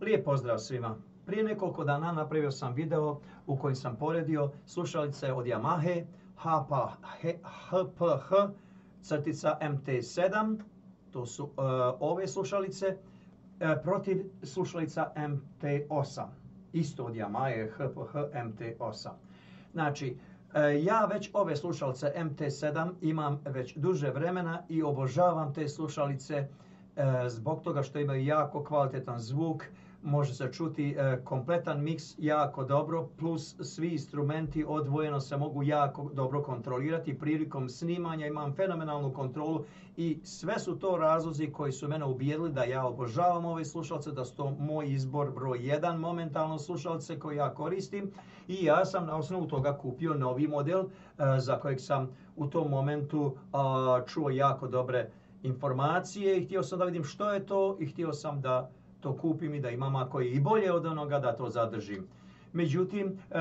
Lijep pozdrav svima. Prije nekoliko dana napravio sam video u kojem sam poredio slušalice od Yamahe HPH crtica MT7, to su uh, ove slušalice, uh, protiv slušalica MT8, isto od Yamahe HPH MT8. Znači, uh, ja već ove slušalice MT7 imam već duže vremena i obožavam te slušalice zbog toga što imaju jako kvalitetan zvuk, može se čuti e, kompletan miks jako dobro, plus svi instrumenti odvojeno se mogu jako dobro kontrolirati. Prilikom snimanja imam fenomenalnu kontrolu i sve su to razlozi koji su mene ubijedili da ja obožavam ove slušalce, da su to moj izbor broj jedan momentalno slušalce koji ja koristim i ja sam na osnovu toga kupio novi model e, za kojeg sam u tom momentu čuo jako dobre informacije i htio sam da vidim što je to i htio sam da to kupim i da imam ako je i bolje od onoga da to zadržim. Međutim, e,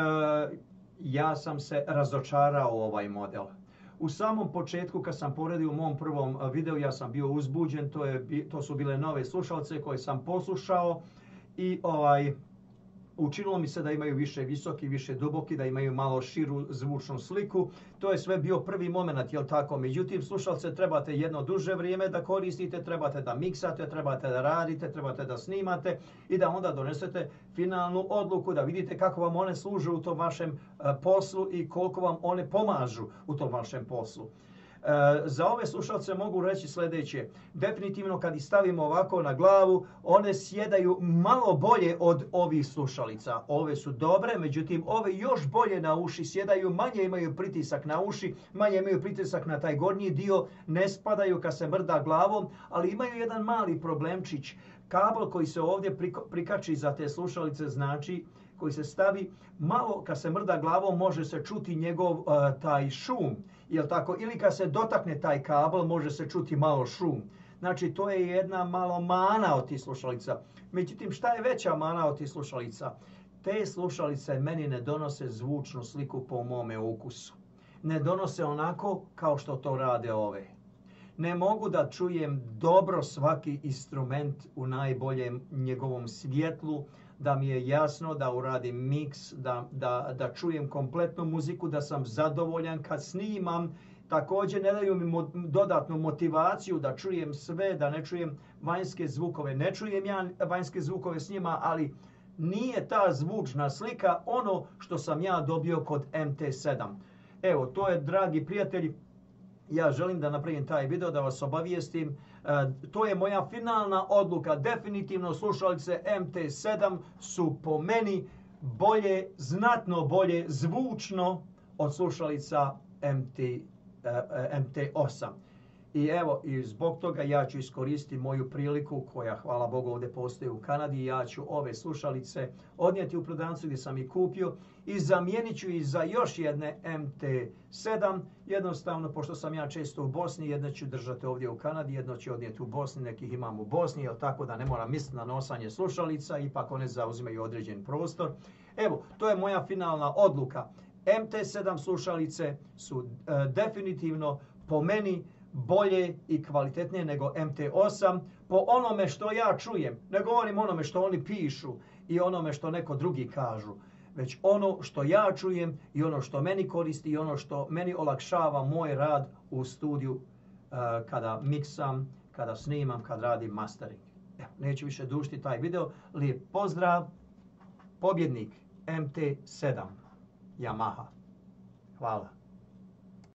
ja sam se razočarao ovaj model. U samom početku kad sam poredio u mom prvom videu ja sam bio uzbuđen, to, je, to su bile nove slušalce koje sam poslušao i ovaj učinilo mi se da imaju više visoki, više duboki, da imaju malo širu zvučnu sliku. To je sve bio prvi moment, jel tako? Međutim, slušalce trebate jedno duže vrijeme da koristite, trebate da miksate, trebate da radite, trebate da snimate i da onda donesete finalnu odluku da vidite kako vam one služe u tom vašem eh, poslu i koliko vam one pomažu u tom vašem poslu. E, za ove slušalce mogu reći sljedeće. Definitivno kad ih stavimo ovako na glavu, one sjedaju malo bolje od ovih slušalica. Ove su dobre, međutim ove još bolje na uši sjedaju, manje imaju pritisak na uši, manje imaju pritisak na taj gornji dio, ne spadaju kad se mrda glavom, ali imaju jedan mali problemčić. Kabel koji se ovdje prikači za te slušalice znači koji se stavi malo kad se mrda glavom može se čuti njegov uh, taj šum jel tako? Ili kad se dotakne taj kabel može se čuti malo šum. Znači to je jedna malo mana od tih slušalica. Međutim šta je veća mana od tih slušalica? Te slušalice meni ne donose zvučnu sliku po mome ukusu. Ne donose onako kao što to rade ove. Ne mogu da čujem dobro svaki instrument u najboljem njegovom svjetlu da mi je jasno da uradim miks, da, da, da čujem kompletnu muziku, da sam zadovoljan kad snimam. Također ne daju mi mo dodatnu motivaciju da čujem sve, da ne čujem vanjske zvukove. Ne čujem ja vanjske zvukove s njima, ali nije ta zvučna slika ono što sam ja dobio kod MT7. Evo, to je, dragi prijatelji, ja želim da napravim taj video, da vas obavijestim. E, to je moja finalna odluka. Definitivno slušalice MT7 su po meni bolje, znatno bolje zvučno od slušalica MT, e, MT8. I evo, i zbog toga ja ću iskoristiti moju priliku koja, hvala Bogu, ovdje postoji u Kanadi. Ja ću ove slušalice odnijeti u prodavnicu gdje sam ih kupio i zamijenit ću ih za još jedne MT7. Jednostavno, pošto sam ja često u Bosni, jedne ću držati ovdje u Kanadi, jedno ću odnijeti u Bosni, nekih imam u Bosni, jel tako da ne moram misliti na nosanje slušalica, ipak one zauzimaju određen prostor. Evo, to je moja finalna odluka. MT7 slušalice su e, definitivno po meni bolje i kvalitetnije nego MT8 po onome što ja čujem. Ne govorim onome što oni pišu i onome što neko drugi kažu, već ono što ja čujem i ono što meni koristi i ono što meni olakšava moj rad u studiju uh, kada miksam, kada snimam, kada radim mastering. Neću više dušti taj video. Lijep pozdrav, pobjednik MT7 Yamaha. Hvala.